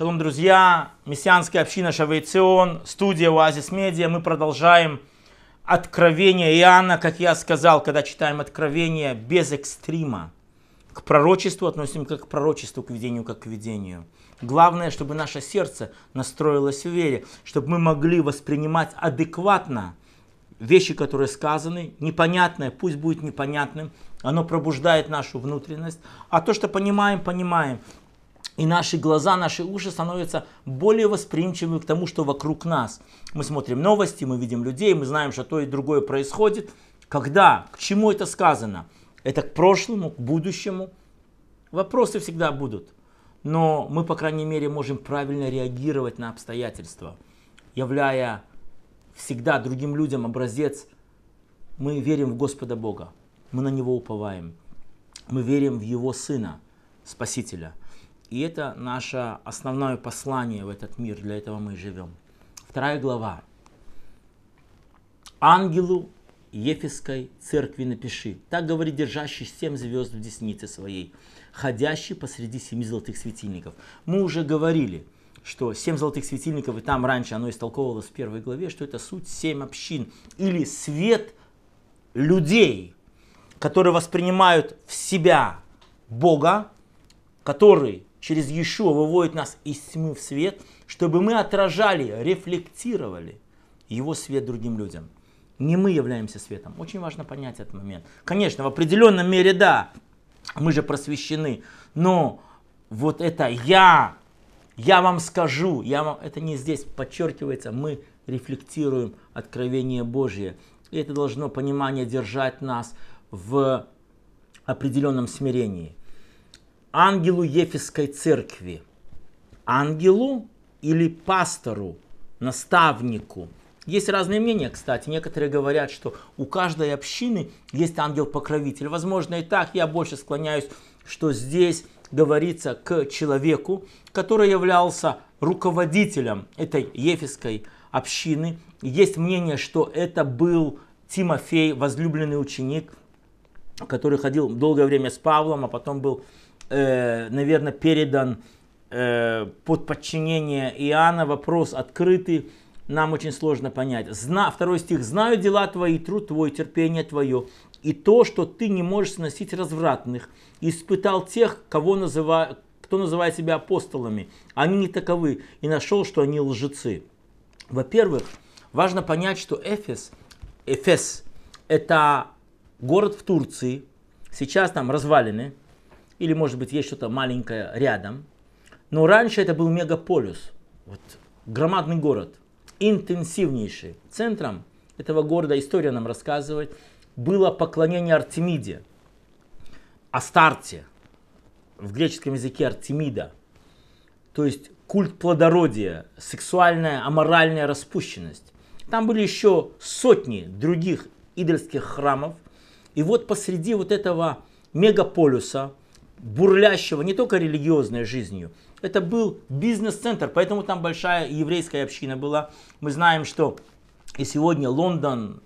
Шалом, друзья! Мессианская община Шавейцион, студия Оазис Медиа. Мы продолжаем откровение Иоанна, как я сказал, когда читаем откровение без экстрима. К пророчеству относим как к пророчеству, к видению как к видению. Главное, чтобы наше сердце настроилось в вере, чтобы мы могли воспринимать адекватно вещи, которые сказаны, непонятное, пусть будет непонятным, оно пробуждает нашу внутренность, а то, что понимаем, понимаем. И наши глаза, наши уши становятся более восприимчивыми к тому, что вокруг нас. Мы смотрим новости, мы видим людей, мы знаем, что то и другое происходит. Когда, к чему это сказано? Это к прошлому, к будущему. Вопросы всегда будут. Но мы, по крайней мере, можем правильно реагировать на обстоятельства, являя всегда другим людям образец. Мы верим в Господа Бога, мы на Него уповаем, мы верим в Его Сына, Спасителя. И это наше основное послание в этот мир, для этого мы живем. Вторая глава. Ангелу Ефесской церкви напиши. Так говорит держащий семь звезд в деснице своей, ходящий посреди семи золотых светильников. Мы уже говорили, что семь золотых светильников, и там раньше оно истолковывалось в первой главе, что это суть семь общин, или свет людей, которые воспринимают в себя Бога, который через Иешуа выводит нас из тьмы в свет, чтобы мы отражали, рефлектировали его свет другим людям. Не мы являемся светом. Очень важно понять этот момент. Конечно, в определенном мере да, мы же просвещены, но вот это я, я вам скажу, я вам, это не здесь подчеркивается, мы рефлектируем откровение Божье. И это должно понимание держать нас в определенном смирении. Ангелу Ефесской церкви. Ангелу или пастору, наставнику. Есть разные мнения, кстати. Некоторые говорят, что у каждой общины есть ангел-покровитель. Возможно и так. Я больше склоняюсь, что здесь говорится к человеку, который являлся руководителем этой ефесской общины. Есть мнение, что это был Тимофей, возлюбленный ученик, который ходил долгое время с Павлом, а потом был, э, наверное, передан э, под подчинение Иоанна. Вопрос открытый, нам очень сложно понять. Зна, второй стих. «Знаю дела твои, труд твой, терпение твое, и то, что ты не можешь сносить развратных, испытал тех, кого называют, кто называет себя апостолами. Они не таковы, и нашел, что они лжецы». Во-первых, важно понять, что Эфес, Эфес – это город в Турции, сейчас там развалины, или может быть есть что-то маленькое рядом, но раньше это был мегаполис, вот, громадный город, интенсивнейший. Центром этого города, история нам рассказывает, было поклонение Артемиде, Астарте, в греческом языке Артемида, то есть культ плодородия, сексуальная аморальная распущенность. Там были еще сотни других идольских храмов. И вот посреди вот этого мегаполюса, бурлящего не только религиозной жизнью, это был бизнес-центр, поэтому там большая еврейская община была. Мы знаем, что и сегодня Лондон,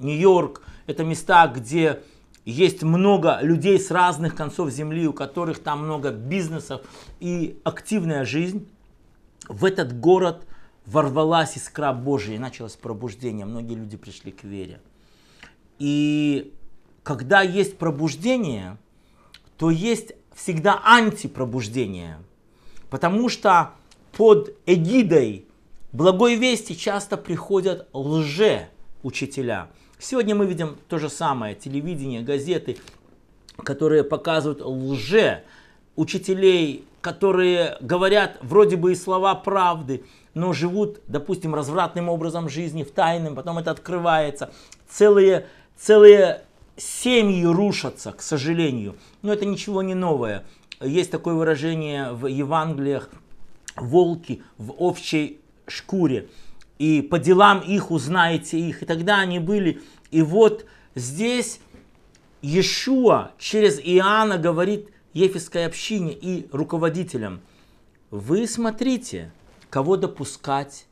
Нью-Йорк, это места, где есть много людей с разных концов земли, у которых там много бизнесов и активная жизнь. В этот город ворвалась искра Божия и началось пробуждение. Многие люди пришли к вере. И когда есть пробуждение, то есть всегда антипробуждение. Потому что под эгидой благой вести часто приходят лже-учителя. Сегодня мы видим то же самое, телевидение, газеты, которые показывают лже учителей, которые говорят вроде бы и слова правды, но живут, допустим, развратным образом жизни, в тайном, потом это открывается. Целые, целые семьи рушатся, к сожалению. Но это ничего не новое. Есть такое выражение в Евангелиях, волки в овчей шкуре. И по делам их узнаете их. И тогда они были. И вот здесь Иешуа через Иоанна говорит Ефесской общине и руководителям. Вы смотрите, кого допускать,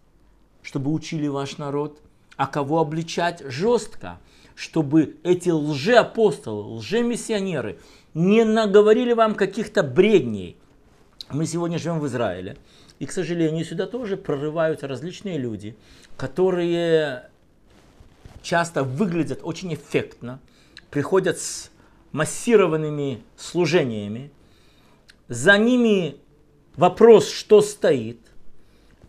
чтобы учили ваш народ, а кого обличать жестко, чтобы эти лжеапостолы, лжемиссионеры не наговорили вам каких-то бредней. Мы сегодня живем в Израиле, и, к сожалению, сюда тоже прорываются различные люди, которые часто выглядят очень эффектно, приходят с массированными служениями, за ними вопрос, что стоит,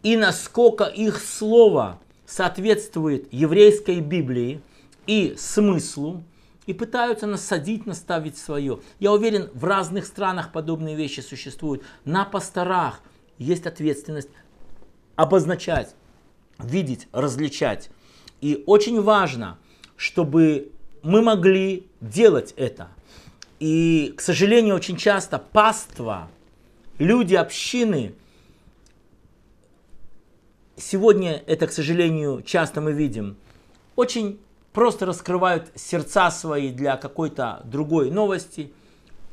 и насколько их слово соответствует еврейской Библии и смыслу, и пытаются насадить, наставить свое. Я уверен, в разных странах подобные вещи существуют. На пасторах есть ответственность обозначать, видеть, различать. И очень важно, чтобы мы могли делать это. И, к сожалению, очень часто паства, люди общины, сегодня это, к сожалению, часто мы видим, очень просто раскрывают сердца свои для какой-то другой новости,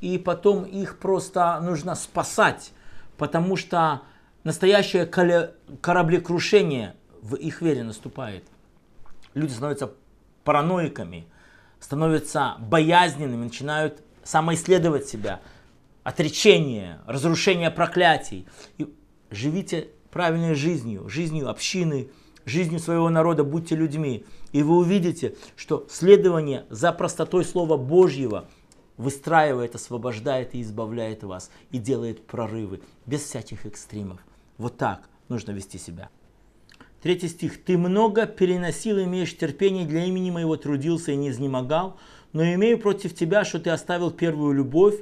и потом их просто нужно спасать, потому что настоящее кораблекрушение в их вере наступает. Люди становятся параноиками, становятся боязненными, начинают самоисследовать себя, отречение, разрушение проклятий. И живите правильной жизнью, жизнью общины, жизнью своего народа, будьте людьми. И вы увидите, что следование за простотой Слова Божьего выстраивает, освобождает и избавляет вас, и делает прорывы без всяких экстримов. Вот так нужно вести себя. Третий стих. «Ты много переносил, имеешь терпение, для имени моего трудился и не изнемогал, но имею против тебя, что ты оставил первую любовь.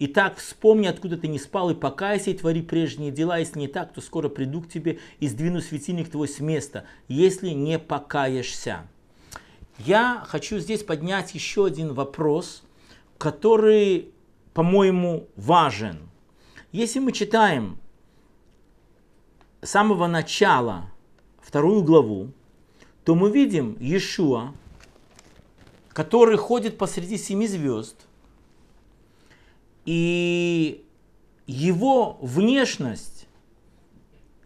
Итак, вспомни, откуда ты не спал, и покайся, и твори прежние дела. Если не так, то скоро приду к тебе и сдвину светильник твой с места, если не покаешься». Я хочу здесь поднять еще один вопрос, который, по-моему, важен. Если мы читаем с самого начала вторую главу, то мы видим Иешуа, который ходит посреди семи звезд, и его внешность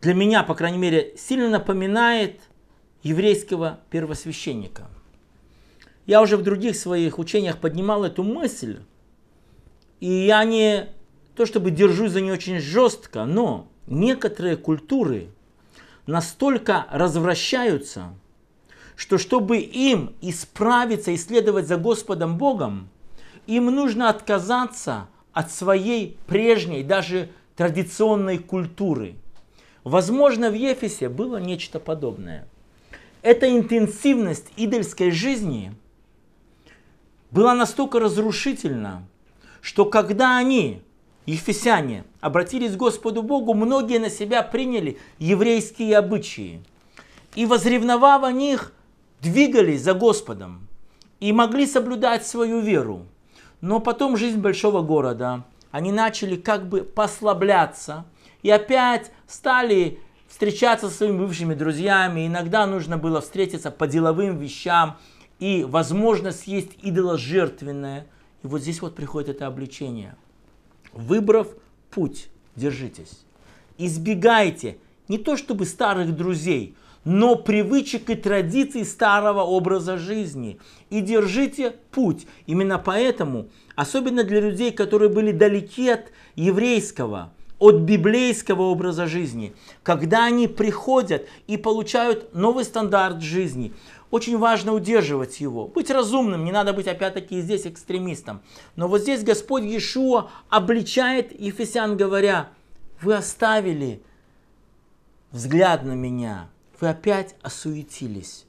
для меня, по крайней мере, сильно напоминает еврейского первосвященника. Я уже в других своих учениях поднимал эту мысль, и я не то чтобы держусь за нее очень жестко, но некоторые культуры – настолько развращаются, что чтобы им исправиться и следовать за Господом Богом, им нужно отказаться от своей прежней, даже традиционной культуры. Возможно, в Ефесе было нечто подобное. Эта интенсивность идольской жизни была настолько разрушительна, что когда они ефесяне обратились к Господу Богу, многие на себя приняли еврейские обычаи. И возревновав о них, двигались за Господом и могли соблюдать свою веру. Но потом жизнь большого города, они начали как бы послабляться и опять стали встречаться со своими бывшими друзьями. Иногда нужно было встретиться по деловым вещам и, возможно, съесть идола жертвенное. И вот здесь вот приходит это обличение – Выбрав путь, держитесь. Избегайте не то чтобы старых друзей, но привычек и традиций старого образа жизни. И держите путь. Именно поэтому, особенно для людей, которые были далеки от еврейского, от библейского образа жизни, когда они приходят и получают новый стандарт жизни, очень важно удерживать его. Быть разумным, не надо быть опять-таки здесь экстремистом. Но вот здесь Господь Иешуа обличает Ефесян, говоря, вы оставили взгляд на меня, вы опять осуетились.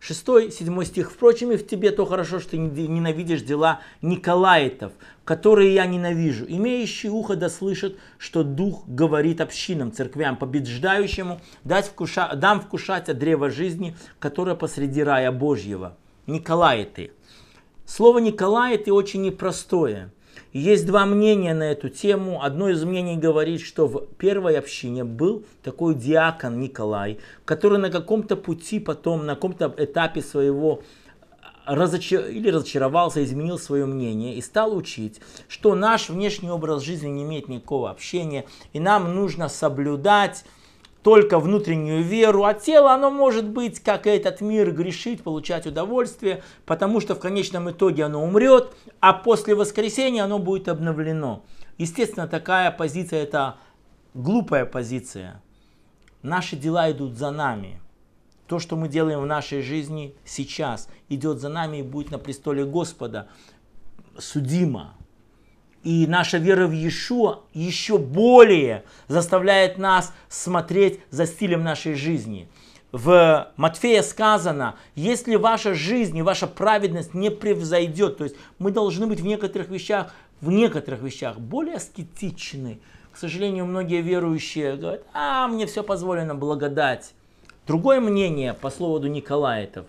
Шестой, седьмой стих. Впрочем, и в тебе то хорошо, что ты ненавидишь дела Николаитов, которые я ненавижу. Имеющий ухо да слышит, что Дух говорит общинам, церквям, побеждающему дать вкуша, дам вкушать от древа жизни, которое посреди рая Божьего. Николаиты. Слово Николаиты очень непростое. Есть два мнения на эту тему. Одно из мнений говорит, что в первой общине был такой диакон Николай, который на каком-то пути потом, на каком-то этапе своего разочар... или разочаровался, изменил свое мнение и стал учить, что наш внешний образ жизни не имеет никакого общения, и нам нужно соблюдать только внутреннюю веру, а тело, оно может быть, как и этот мир, грешить, получать удовольствие, потому что в конечном итоге оно умрет, а после воскресения оно будет обновлено. Естественно, такая позиция это глупая позиция. Наши дела идут за нами. То, что мы делаем в нашей жизни сейчас, идет за нами и будет на престоле Господа судимо. И наша вера в Иешуа еще более заставляет нас смотреть за стилем нашей жизни. В Матфея сказано, если ваша жизнь и ваша праведность не превзойдет, то есть мы должны быть в некоторых вещах, в некоторых вещах более аскетичны. К сожалению, многие верующие говорят, а мне все позволено, благодать. Другое мнение по слову Николаитов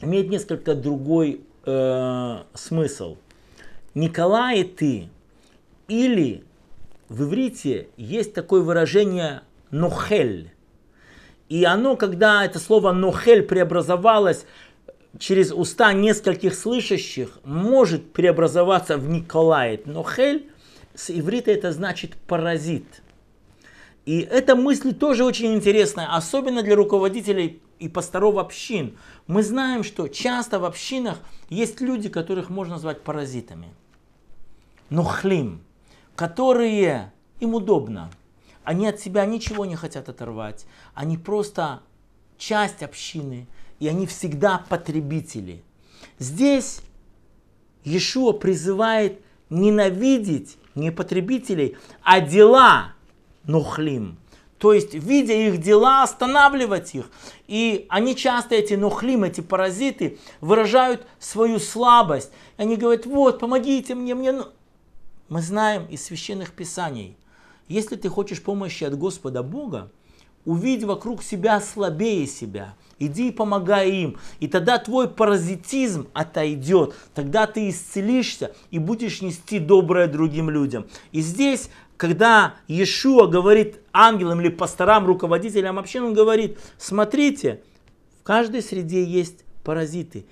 имеет несколько другой э, смысл. Николай ты или в иврите есть такое выражение нохель. И оно, когда это слово нохель преобразовалось через уста нескольких слышащих, может преобразоваться в Николай. Нохель с иврита это значит паразит. И эта мысль тоже очень интересная, особенно для руководителей и пасторов общин. Мы знаем, что часто в общинах есть люди, которых можно назвать паразитами. Нухлим, которые им удобно. Они от себя ничего не хотят оторвать. Они просто часть общины, и они всегда потребители. Здесь Иешуа призывает ненавидеть не потребителей, а дела нухлим. То есть, видя их дела, останавливать их. И они часто, эти нухлим, эти паразиты, выражают свою слабость. Они говорят, вот, помогите мне, мне... Мы знаем из священных писаний, если ты хочешь помощи от Господа Бога, увидь вокруг себя слабее себя. Иди и помогай им. И тогда твой паразитизм отойдет. Тогда ты исцелишься и будешь нести доброе другим людям. И здесь, когда Иешуа говорит ангелам или пасторам, руководителям общин, он говорит, смотрите, в каждой среде есть паразиты.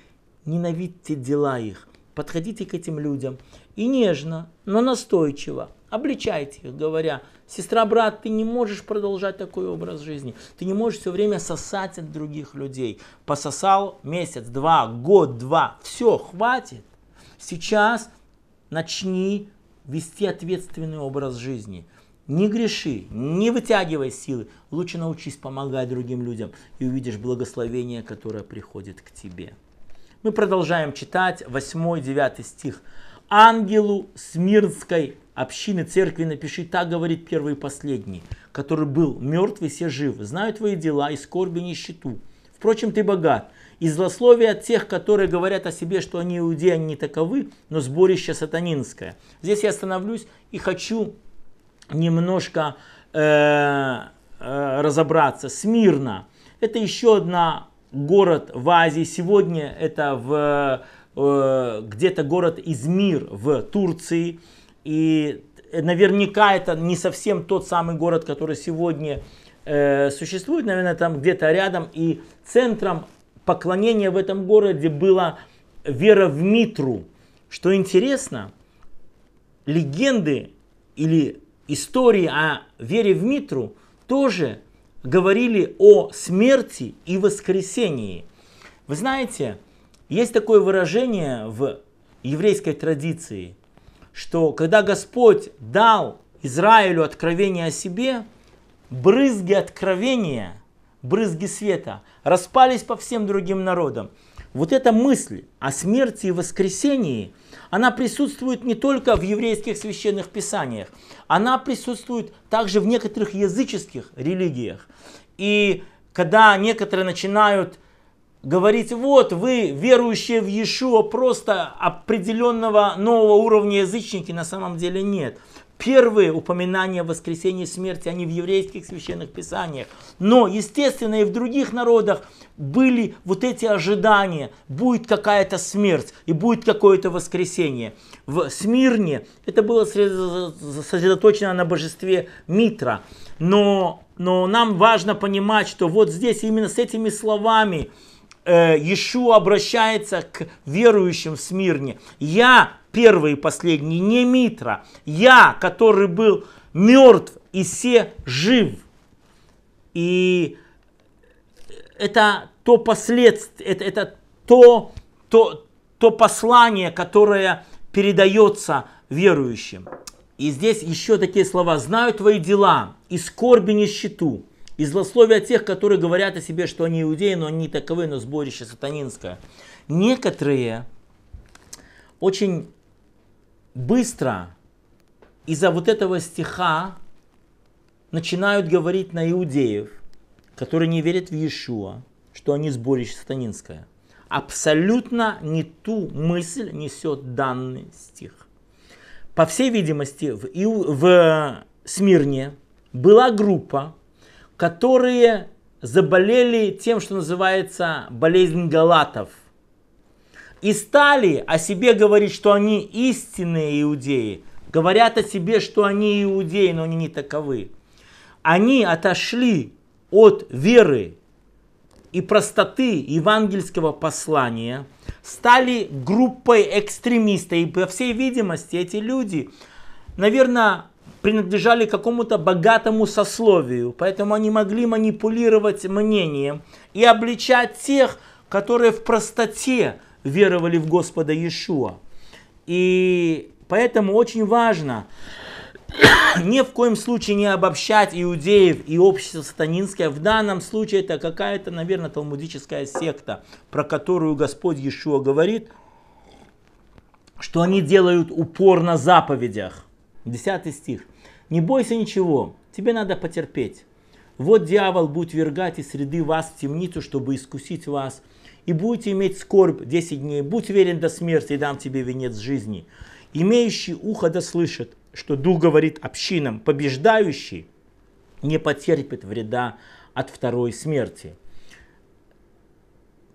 Ненавидьте дела их. Подходите к этим людям и нежно, но настойчиво обличайте их, говоря, сестра, брат, ты не можешь продолжать такой образ жизни. Ты не можешь все время сосать от других людей. Пососал месяц, два, год, два. Все, хватит. Сейчас начни вести ответственный образ жизни. Не греши, не вытягивай силы. Лучше научись помогать другим людям и увидишь благословение, которое приходит к тебе. Мы продолжаем читать 8-9 стих. Ангелу Смирнской общины церкви напиши, так говорит первый и последний, который был мертв и все жив. Знаю твои дела и скорби нищету. Впрочем, ты богат. И злословие от тех, которые говорят о себе, что они иудеи, они не таковы, но сборище сатанинское. Здесь я остановлюсь и хочу немножко э, э, разобраться. Смирно. Это еще одна город в Азии. Сегодня это в, э, где-то город Измир в Турции. И наверняка это не совсем тот самый город, который сегодня э, существует, наверное, там где-то рядом. И центром поклонения в этом городе была вера в Митру. Что интересно, легенды или истории о вере в Митру тоже говорили о смерти и воскресении. Вы знаете, есть такое выражение в еврейской традиции – что когда Господь дал Израилю откровение о себе, брызги откровения, брызги света распались по всем другим народам. Вот эта мысль о смерти и воскресении, она присутствует не только в еврейских священных писаниях, она присутствует также в некоторых языческих религиях. И когда некоторые начинают говорить, вот вы, верующие в Иешуа, просто определенного нового уровня язычники, на самом деле нет. Первые упоминания о воскресении смерти, они в еврейских священных писаниях. Но, естественно, и в других народах были вот эти ожидания. Будет какая-то смерть и будет какое-то воскресение. В Смирне это было сосредоточено на божестве Митра. Но, но нам важно понимать, что вот здесь именно с этими словами э, Иешуа обращается к верующим в Смирне. Я первый и последний, не Митра. Я, который был мертв и все жив. И это то последствие, это, это то, то, то послание, которое передается верующим. И здесь еще такие слова. «Знаю твои дела, и скорби нищету, и злословия тех, которые говорят о себе, что они иудеи, но они таковы, но сборище сатанинское». Некоторые очень быстро из-за вот этого стиха начинают говорить на иудеев, которые не верят в Иешуа, что они сборище сатанинское. Абсолютно не ту мысль несет данный стих. По всей видимости, в, Иу, в Смирне была группа, которые заболели тем, что называется болезнь галатов. И стали о себе говорить, что они истинные иудеи. Говорят о себе, что они иудеи, но они не таковы. Они отошли от веры и простоты евангельского послания, стали группой экстремистов. И по всей видимости эти люди, наверное, принадлежали какому-то богатому сословию, поэтому они могли манипулировать мнением и обличать тех, которые в простоте веровали в Господа Иешуа. И поэтому очень важно, ни в коем случае не обобщать иудеев и общество сатанинское. В данном случае это какая-то, наверное, талмудическая секта, про которую Господь Иешуа говорит, что они делают упор на заповедях. Десятый стих. «Не бойся ничего, тебе надо потерпеть. Вот дьявол будет вергать из среды вас в темницу, чтобы искусить вас, и будете иметь скорбь 10 дней. Будь верен до смерти, и дам тебе венец жизни. Имеющий ухо да слышит, что Дух говорит общинам, побеждающий не потерпит вреда от второй смерти.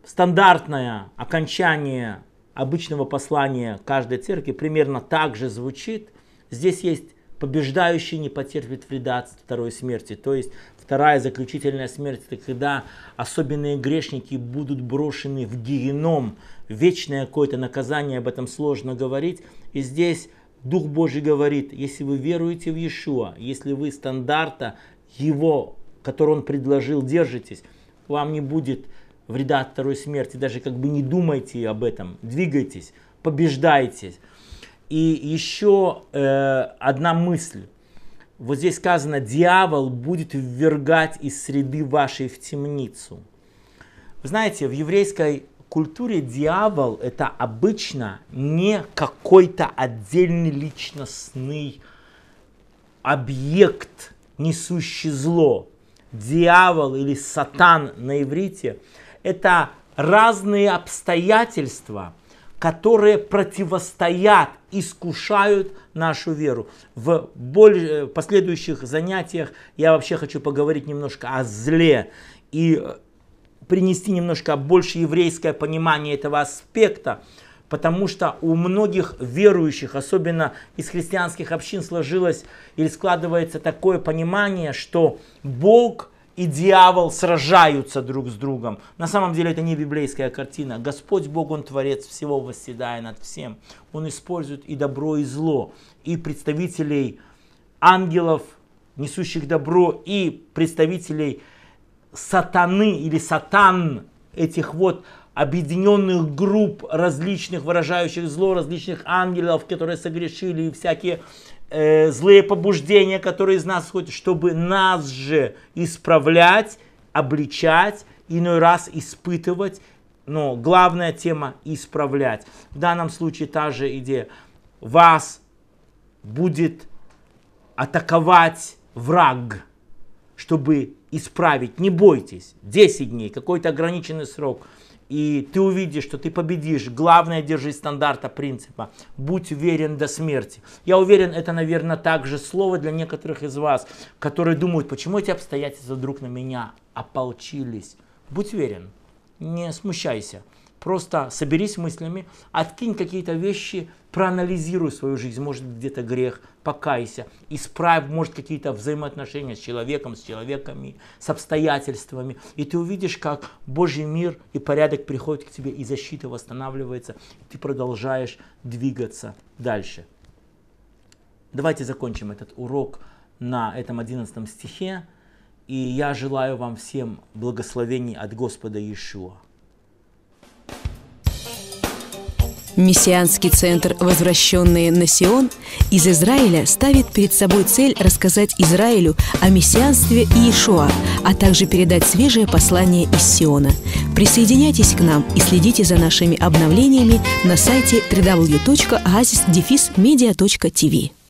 Стандартное окончание обычного послания каждой церкви примерно так же звучит. Здесь есть побеждающий не потерпит вреда от второй смерти. То есть вторая заключительная смерть, это когда особенные грешники будут брошены в геном, вечное какое-то наказание, об этом сложно говорить. И здесь Дух Божий говорит, если вы веруете в Иешуа, если вы стандарта Его, который Он предложил, держитесь, вам не будет вреда от второй смерти. Даже как бы не думайте об этом, двигайтесь, побеждайтесь. И еще э, одна мысль. Вот здесь сказано, дьявол будет ввергать из среды вашей в темницу. Вы знаете, в еврейской культуре дьявол это обычно не какой-то отдельный личностный объект, несущий зло. Дьявол или сатан на иврите это разные обстоятельства, которые противостоят, искушают нашу веру. В более, последующих занятиях я вообще хочу поговорить немножко о зле и принести немножко больше еврейское понимание этого аспекта, потому что у многих верующих, особенно из христианских общин, сложилось или складывается такое понимание, что Бог и дьявол сражаются друг с другом. На самом деле это не библейская картина. Господь Бог, Он творец всего, восседая над всем. Он использует и добро, и зло, и представителей ангелов, несущих добро, и представителей сатаны или сатан, этих вот объединенных групп различных, выражающих зло, различных ангелов, которые согрешили, и всякие э, злые побуждения, которые из нас ходят, чтобы нас же исправлять, обличать, иной раз испытывать. Но главная тема исправлять. В данном случае та же идея. Вас будет атаковать враг, чтобы исправить. Не бойтесь. 10 дней, какой-то ограниченный срок. И ты увидишь, что ты победишь. Главное, держись стандарта принципа. Будь уверен до смерти. Я уверен, это, наверное, также слово для некоторых из вас, которые думают, почему эти обстоятельства вдруг на меня ополчились. Будь уверен, не смущайся. Просто соберись мыслями, откинь какие-то вещи, проанализируй свою жизнь, может где-то грех, покайся, исправь, может какие-то взаимоотношения с человеком, с человеками, с обстоятельствами. И ты увидишь, как Божий мир и порядок приходит к тебе, и защита восстанавливается, и ты продолжаешь двигаться дальше. Давайте закончим этот урок на этом 11 стихе. И я желаю вам всем благословений от Господа Иешуа. Мессианский центр «Возвращенные на Сион» из Израиля ставит перед собой цель рассказать Израилю о мессианстве Иешуа, а также передать свежее послание из Сиона. Присоединяйтесь к нам и следите за нашими обновлениями на сайте www.oasisdefismedia.tv.